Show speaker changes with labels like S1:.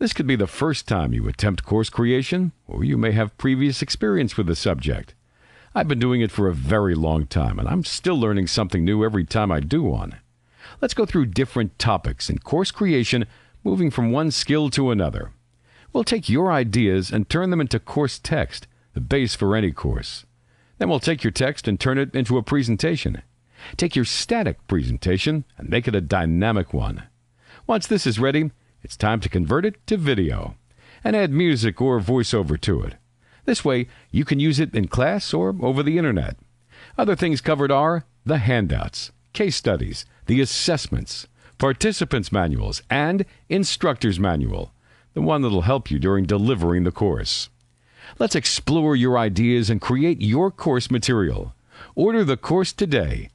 S1: This could be the first time you attempt course creation, or you may have previous experience with the subject. I've been doing it for a very long time, and I'm still learning something new every time I do one. Let's go through different topics in course creation, moving from one skill to another. We'll take your ideas and turn them into course text, the base for any course. Then we'll take your text and turn it into a presentation. Take your static presentation and make it a dynamic one. Once this is ready, it's time to convert it to video and add music or voiceover to it. This way, you can use it in class or over the internet. Other things covered are the handouts, case studies, the assessments, participants' manuals, and instructor's manual, the one that'll help you during delivering the course. Let's explore your ideas and create your course material. Order the course today